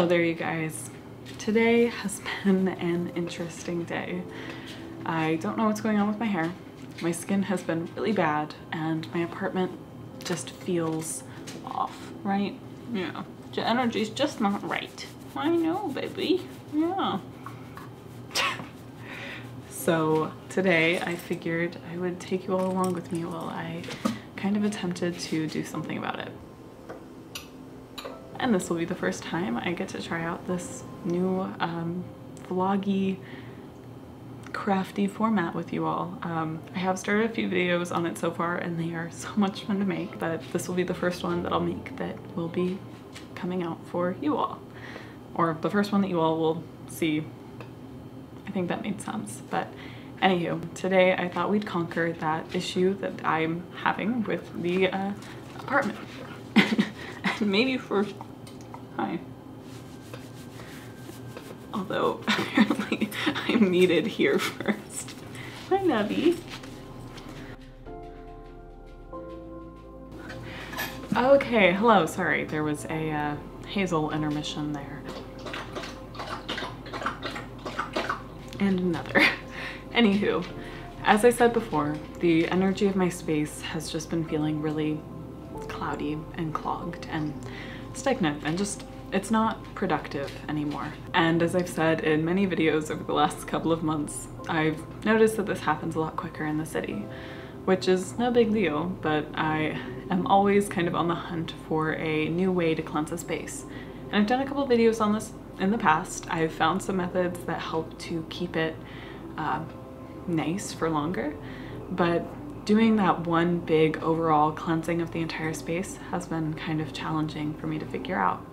Hello there you guys. Today has been an interesting day. I don't know what's going on with my hair. My skin has been really bad and my apartment just feels off, right? Yeah, the energy's just not right. I know, baby, yeah. so today I figured I would take you all along with me while I kind of attempted to do something about it. And this will be the first time I get to try out this new um, vloggy crafty format with you all. Um, I have started a few videos on it so far and they are so much fun to make, but this will be the first one that I'll make that will be coming out for you all. Or the first one that you all will see. I think that made sense. But anywho, today I thought we'd conquer that issue that I'm having with the uh, apartment. and maybe first, hi although apparently I'm needed here first. Hi, Nubby. Okay, hello, sorry, there was a uh, Hazel intermission there. And another. Anywho, as I said before, the energy of my space has just been feeling really cloudy and clogged and stagnant and just it's not productive anymore. And as I've said in many videos over the last couple of months, I've noticed that this happens a lot quicker in the city, which is no big deal, but I am always kind of on the hunt for a new way to cleanse a space. And I've done a couple videos on this in the past. I've found some methods that help to keep it uh, nice for longer, but doing that one big overall cleansing of the entire space has been kind of challenging for me to figure out.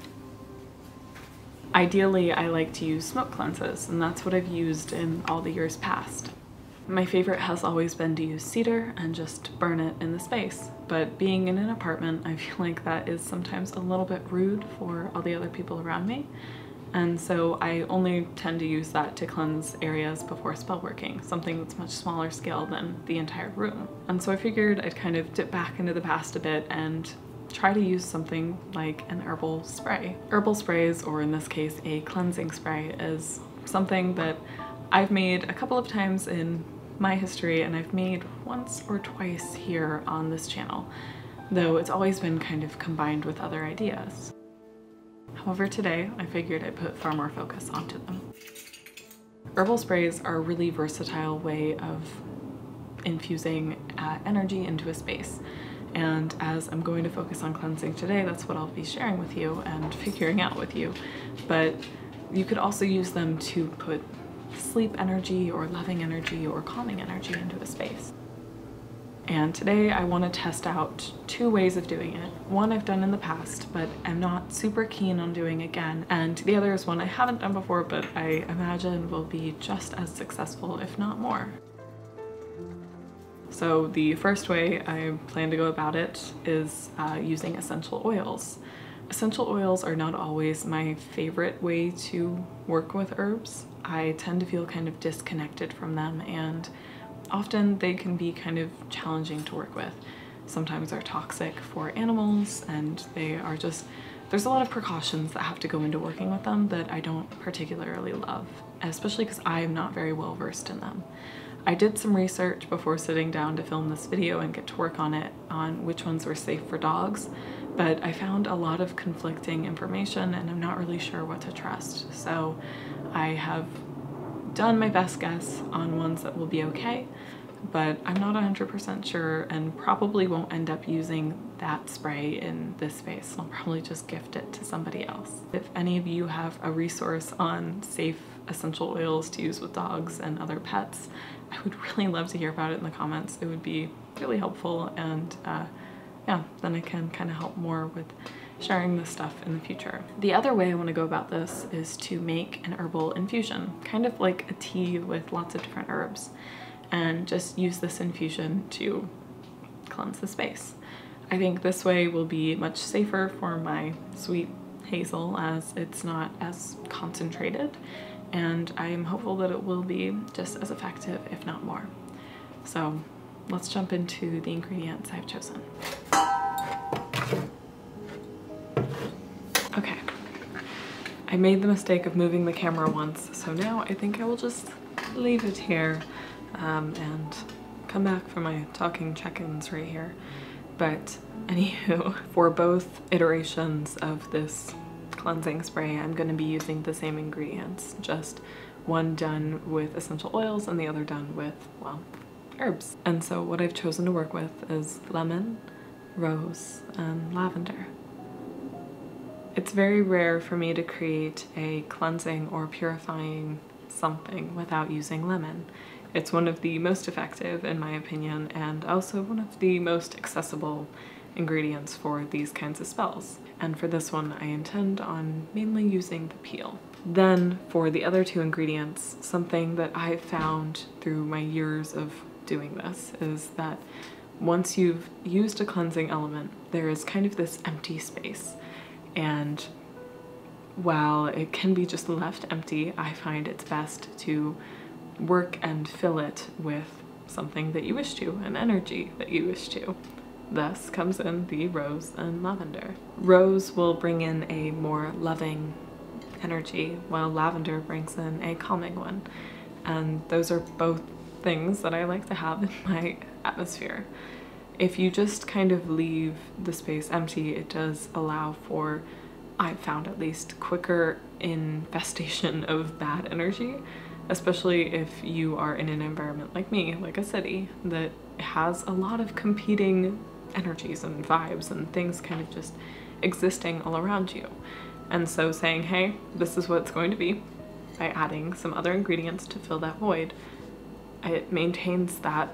Ideally, I like to use smoke cleanses, and that's what I've used in all the years past. My favorite has always been to use cedar and just burn it in the space, but being in an apartment, I feel like that is sometimes a little bit rude for all the other people around me, and so I only tend to use that to cleanse areas before spell working, something that's much smaller scale than the entire room. And so I figured I'd kind of dip back into the past a bit and try to use something like an herbal spray. Herbal sprays, or in this case a cleansing spray, is something that I've made a couple of times in my history and I've made once or twice here on this channel, though it's always been kind of combined with other ideas. However, today I figured I'd put far more focus onto them. Herbal sprays are a really versatile way of infusing uh, energy into a space. And as I'm going to focus on cleansing today, that's what I'll be sharing with you and figuring out with you. But you could also use them to put sleep energy or loving energy or calming energy into a space. And today I want to test out two ways of doing it. One I've done in the past, but I'm not super keen on doing again. And the other is one I haven't done before, but I imagine will be just as successful, if not more. So the first way I plan to go about it is uh, using essential oils. Essential oils are not always my favorite way to work with herbs. I tend to feel kind of disconnected from them and often they can be kind of challenging to work with. Sometimes they're toxic for animals and they are just, there's a lot of precautions that have to go into working with them that I don't particularly love, especially because I'm not very well versed in them. I did some research before sitting down to film this video and get to work on it on which ones were safe for dogs, but I found a lot of conflicting information and I'm not really sure what to trust. So I have done my best guess on ones that will be okay, but I'm not 100% sure and probably won't end up using that spray in this space. I'll probably just gift it to somebody else. If any of you have a resource on safe essential oils to use with dogs and other pets, I would really love to hear about it in the comments. It would be really helpful and uh, yeah, then I can kind of help more with sharing this stuff in the future. The other way I want to go about this is to make an herbal infusion, kind of like a tea with lots of different herbs, and just use this infusion to cleanse the space. I think this way will be much safer for my sweet hazel as it's not as concentrated and I am hopeful that it will be just as effective, if not more. So let's jump into the ingredients I've chosen. Okay, I made the mistake of moving the camera once, so now I think I will just leave it here um, and come back for my talking check-ins right here. But anywho, for both iterations of this cleansing spray, I'm going to be using the same ingredients, just one done with essential oils and the other done with, well, herbs. And so what I've chosen to work with is lemon, rose, and lavender. It's very rare for me to create a cleansing or purifying something without using lemon. It's one of the most effective in my opinion and also one of the most accessible ingredients for these kinds of spells. And for this one I intend on mainly using the peel. Then for the other two ingredients, something that I've found through my years of doing this is that once you've used a cleansing element, there is kind of this empty space and while it can be just left empty, I find it's best to work and fill it with something that you wish to, an energy that you wish to. Thus comes in the rose and lavender. Rose will bring in a more loving energy, while lavender brings in a calming one. And those are both things that I like to have in my atmosphere if you just kind of leave the space empty, it does allow for, I've found at least, quicker infestation of bad energy, especially if you are in an environment like me, like a city, that has a lot of competing energies and vibes and things kind of just existing all around you. And so saying, hey, this is what it's going to be, by adding some other ingredients to fill that void, it maintains that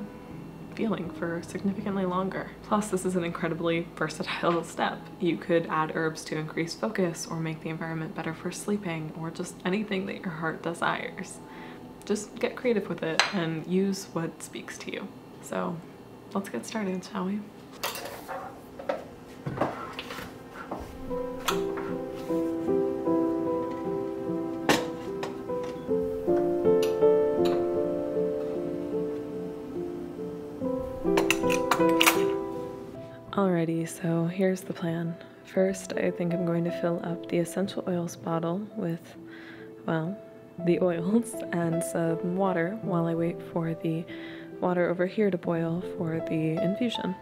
feeling for significantly longer. Plus, this is an incredibly versatile step. You could add herbs to increase focus or make the environment better for sleeping or just anything that your heart desires. Just get creative with it and use what speaks to you. So let's get started, shall we? Alrighty, so here's the plan. First, I think I'm going to fill up the essential oils bottle with, well, the oils and some water while I wait for the water over here to boil for the infusion.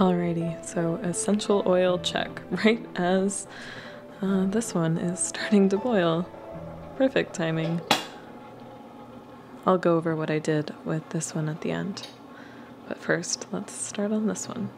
Alrighty, so essential oil check, right as uh, this one is starting to boil. Perfect timing. I'll go over what I did with this one at the end. But first, let's start on this one.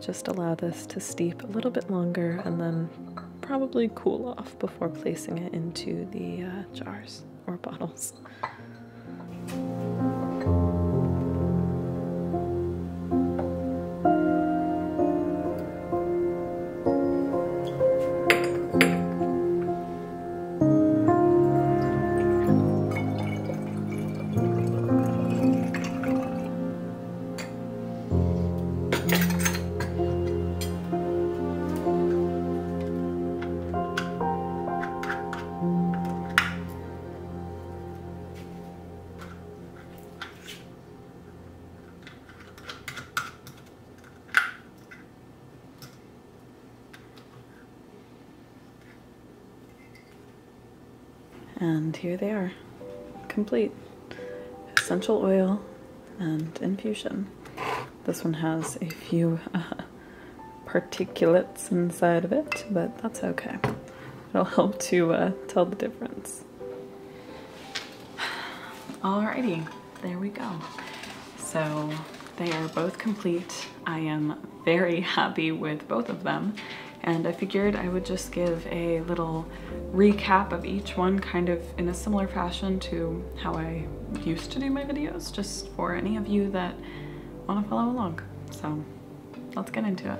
just allow this to steep a little bit longer and then probably cool off before placing it into the uh, jars or bottles. Here they are, complete. Essential oil and infusion. This one has a few uh, particulates inside of it, but that's okay. It'll help to uh, tell the difference. Alrighty, there we go. So they are both complete. I am very happy with both of them and I figured I would just give a little recap of each one kind of in a similar fashion to how I used to do my videos just for any of you that want to follow along. So let's get into it.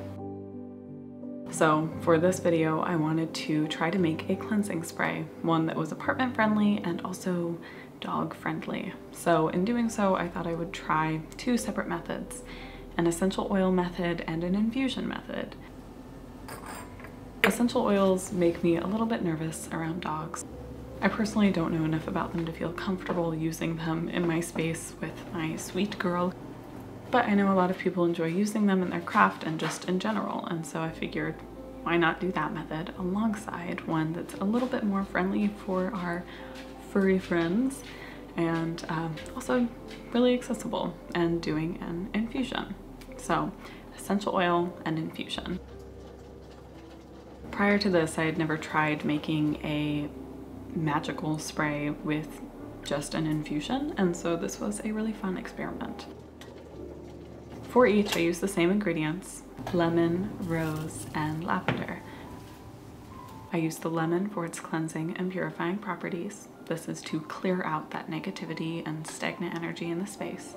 So for this video, I wanted to try to make a cleansing spray, one that was apartment friendly and also dog friendly. So in doing so, I thought I would try two separate methods, an essential oil method and an infusion method. Essential oils make me a little bit nervous around dogs. I personally don't know enough about them to feel comfortable using them in my space with my sweet girl, but I know a lot of people enjoy using them in their craft and just in general, and so I figured why not do that method alongside one that's a little bit more friendly for our furry friends and um, also really accessible and doing an infusion. So essential oil and infusion. Prior to this, I had never tried making a magical spray with just an infusion, and so this was a really fun experiment. For each, I used the same ingredients, lemon, rose, and lavender. I used the lemon for its cleansing and purifying properties. This is to clear out that negativity and stagnant energy in the space.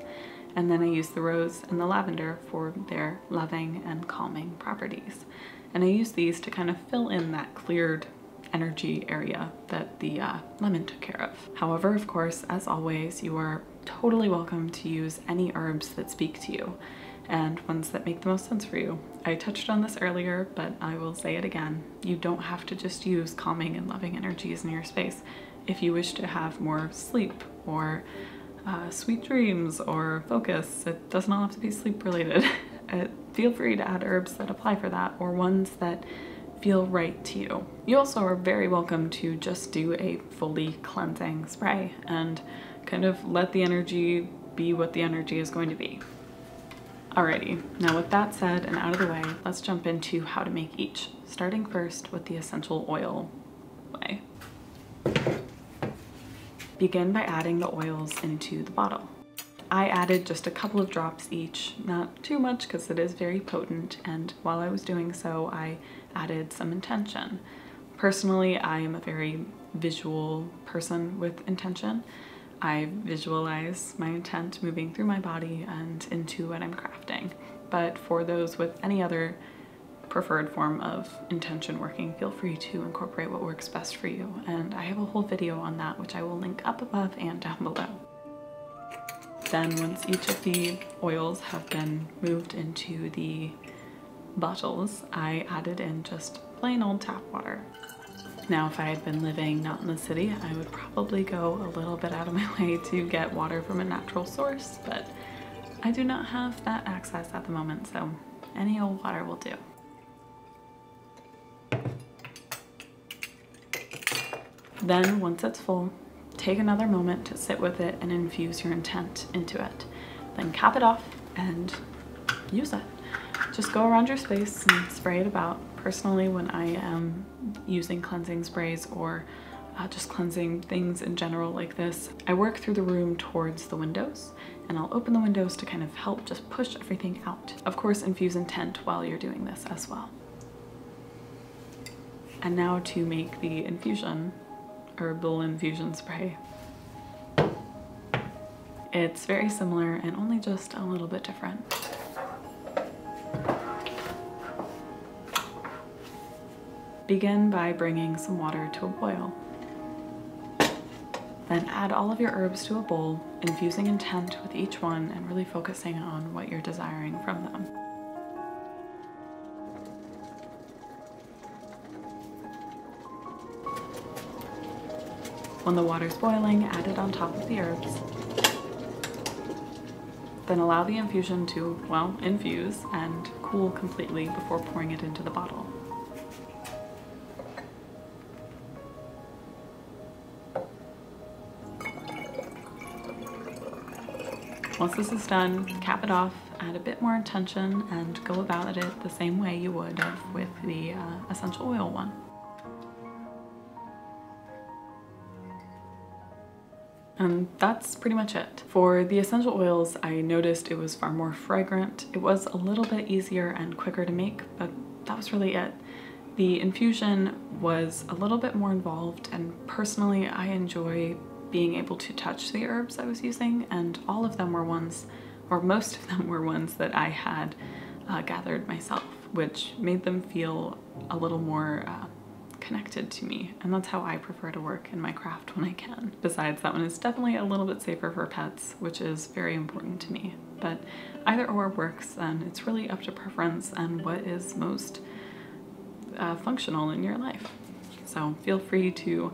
And then I use the rose and the lavender for their loving and calming properties. And I use these to kind of fill in that cleared energy area that the uh, lemon took care of. However, of course, as always, you are totally welcome to use any herbs that speak to you and ones that make the most sense for you. I touched on this earlier, but I will say it again. You don't have to just use calming and loving energies in your space. If you wish to have more sleep or uh, sweet dreams or focus, it does not have to be sleep related. uh, feel free to add herbs that apply for that or ones that feel right to you. You also are very welcome to just do a fully cleansing spray and kind of let the energy be what the energy is going to be. Alrighty, now with that said and out of the way, let's jump into how to make each, starting first with the essential oil way. Begin by adding the oils into the bottle. I added just a couple of drops each, not too much because it is very potent, and while I was doing so, I added some intention. Personally, I am a very visual person with intention. I visualize my intent moving through my body and into what I'm crafting. But for those with any other preferred form of intention working, feel free to incorporate what works best for you. And I have a whole video on that, which I will link up above and down below. Then once each of the oils have been moved into the bottles, I added in just plain old tap water. Now, if I had been living not in the city, I would probably go a little bit out of my way to get water from a natural source, but I do not have that access at the moment, so any old water will do. Then, once it's full, take another moment to sit with it and infuse your intent into it. Then cap it off and use it. Just go around your space and spray it about. Personally, when I am using cleansing sprays or uh, just cleansing things in general like this, I work through the room towards the windows and I'll open the windows to kind of help just push everything out. Of course, infuse intent while you're doing this as well. And now to make the infusion, herbal infusion spray. It's very similar and only just a little bit different. Begin by bringing some water to a boil. Then add all of your herbs to a bowl, infusing intent with each one and really focusing on what you're desiring from them. When the water's boiling, add it on top of the herbs. Then allow the infusion to, well, infuse and cool completely before pouring it into the bottle. Once this is done, cap it off, add a bit more attention, and go about it the same way you would with the uh, essential oil one. And that's pretty much it. For the essential oils, I noticed it was far more fragrant. It was a little bit easier and quicker to make, but that was really it. The infusion was a little bit more involved and personally I enjoy being able to touch the herbs I was using and all of them were ones, or most of them were ones that I had uh, gathered myself, which made them feel a little more uh, connected to me and that's how I prefer to work in my craft when I can. Besides that one is definitely a little bit safer for pets which is very important to me but either or works and it's really up to preference and what is most uh, functional in your life. So feel free to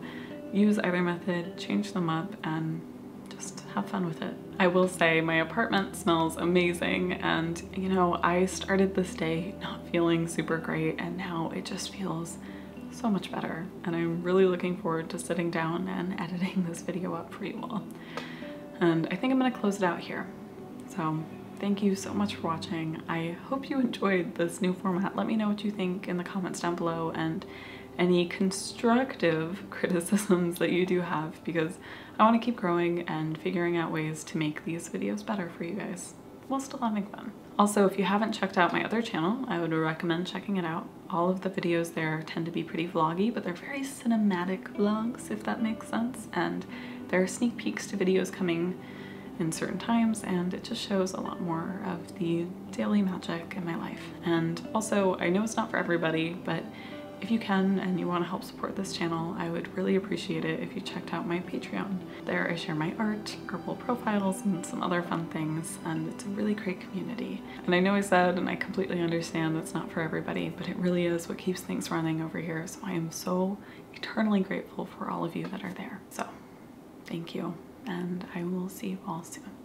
use either method, change them up and just have fun with it. I will say my apartment smells amazing and you know I started this day not feeling super great and now it just feels so much better and I'm really looking forward to sitting down and editing this video up for you all. And I think I'm gonna close it out here. So thank you so much for watching. I hope you enjoyed this new format. Let me know what you think in the comments down below and any constructive criticisms that you do have because I want to keep growing and figuring out ways to make these videos better for you guys while still having fun. Also, if you haven't checked out my other channel, I would recommend checking it out. All of the videos there tend to be pretty vloggy, but they're very cinematic vlogs, if that makes sense. And there are sneak peeks to videos coming in certain times, and it just shows a lot more of the daily magic in my life. And also, I know it's not for everybody, but if you can and you want to help support this channel, I would really appreciate it if you checked out my Patreon. There I share my art, herbal profiles, and some other fun things, and it's a really great community. And I know I said, and I completely understand that's not for everybody, but it really is what keeps things running over here, so I am so eternally grateful for all of you that are there. So, thank you, and I will see you all soon.